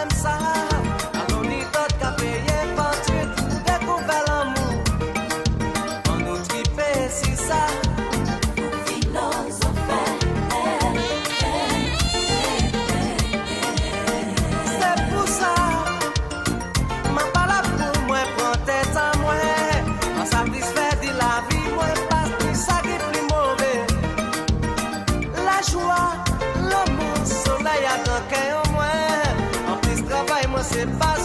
them side. se pasa.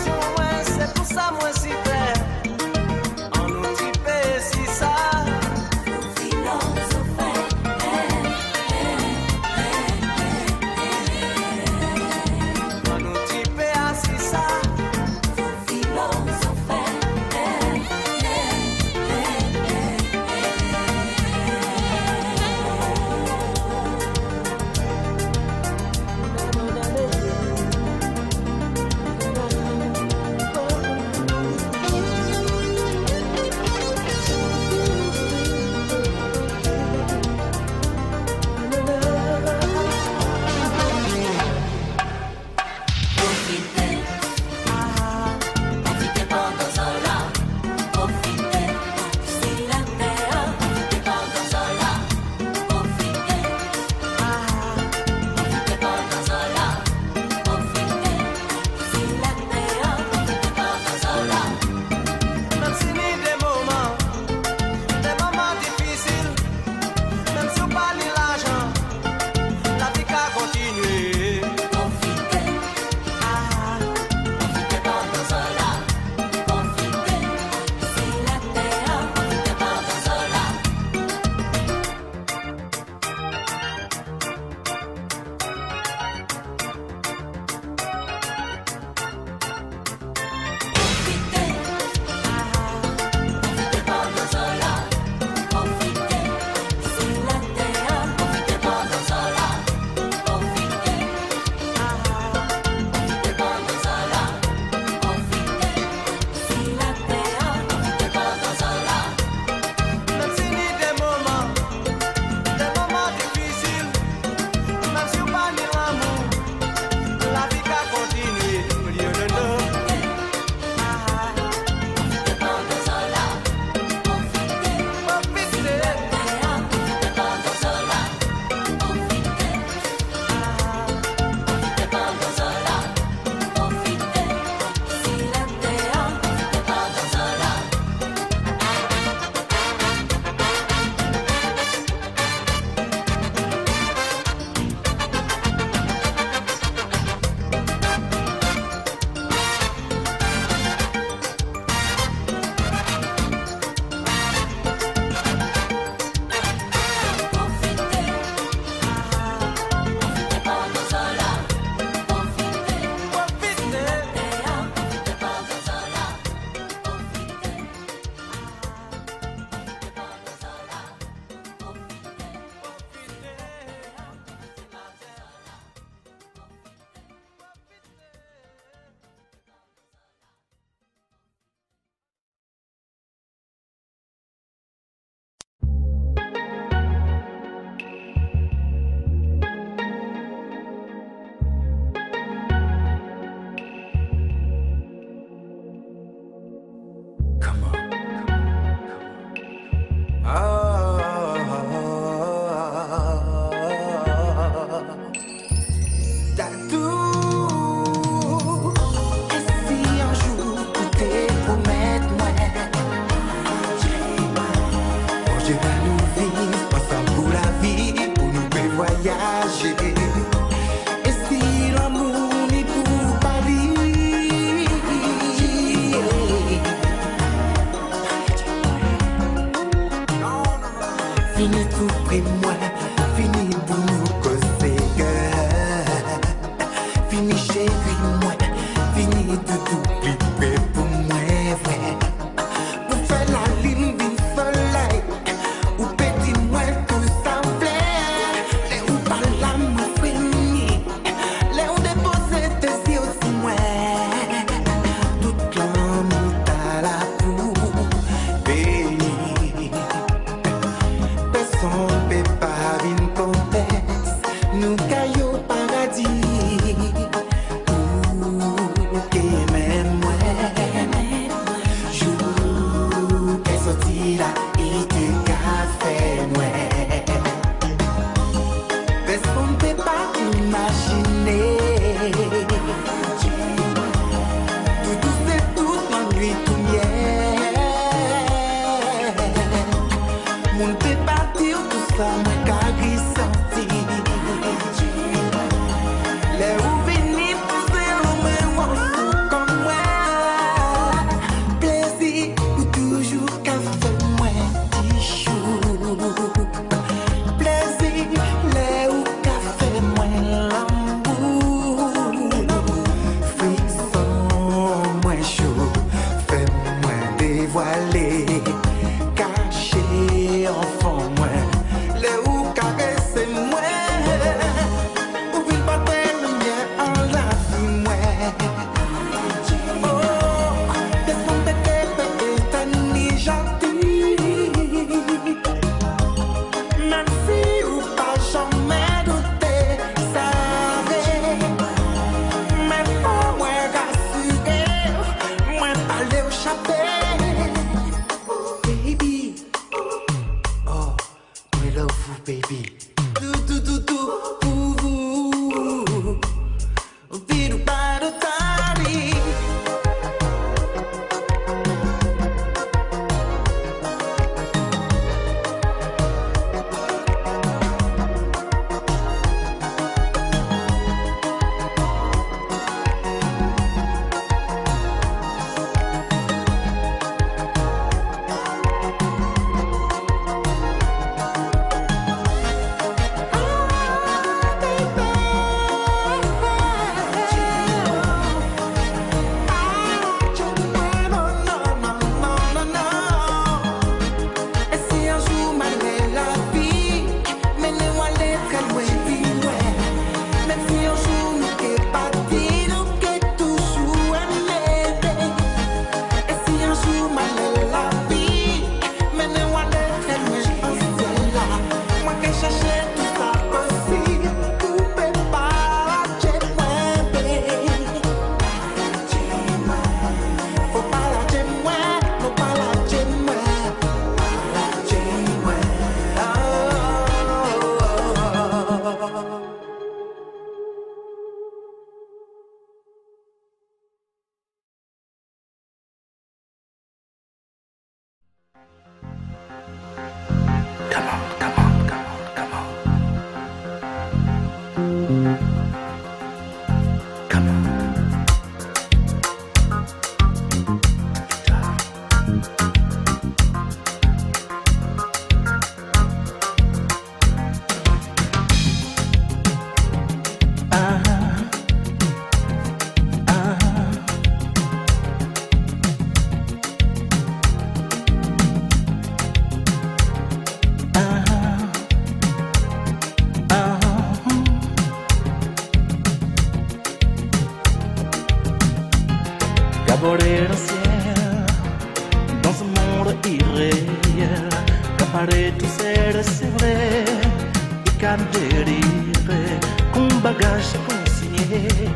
camerire Cu un bagaj consilier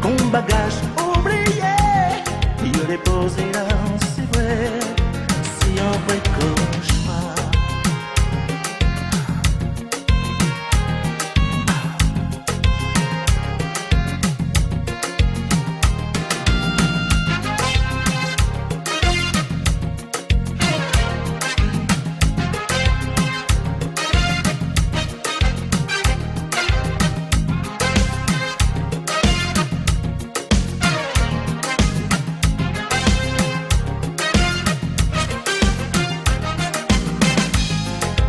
Cu un bagaj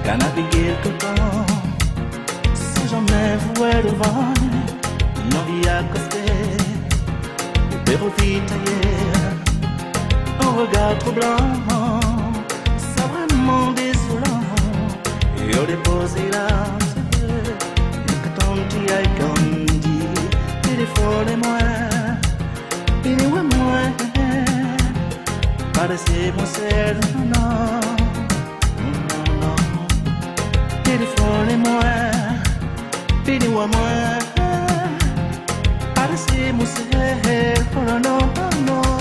qu'à naviguer tout le temps, sans jamais voir devant, non vie à côté, ou profite ailleurs, un regard troublant, c'est vraiment désolant, et au déposé là, c'est que ton petit aïe comme dit, téléphone-moi, il est moi, parecemos ser, non, Téléphonez-moi, finis-moi moi. Arrêtez-moi, c'est pour.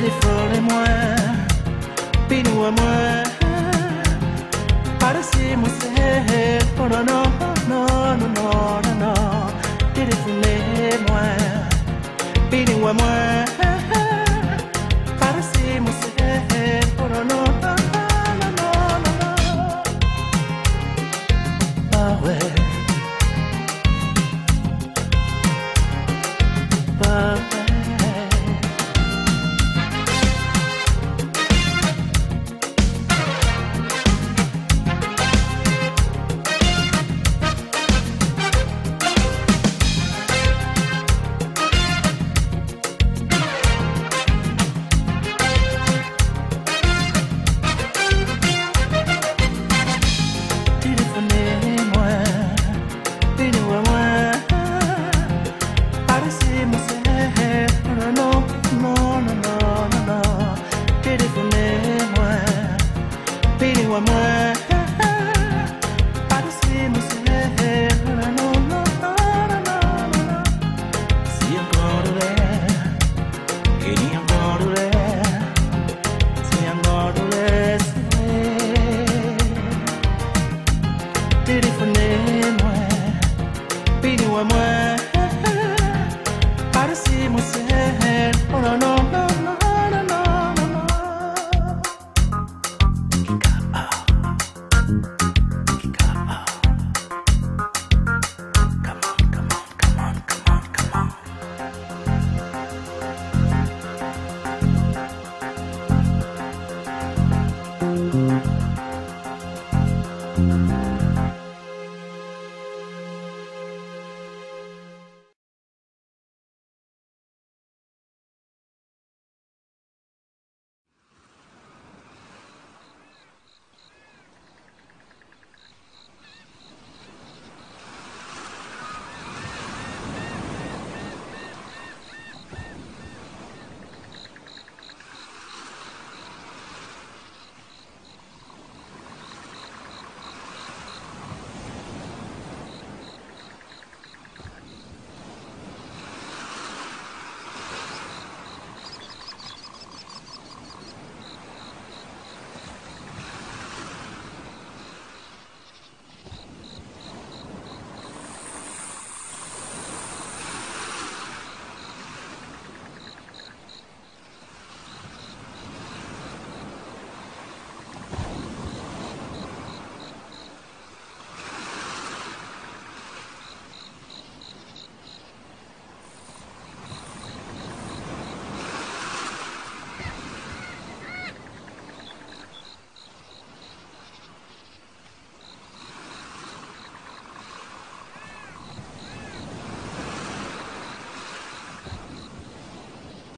téléphone et moi, puis nous moi. C'est, non non non non non non désolé moi, pitié moi.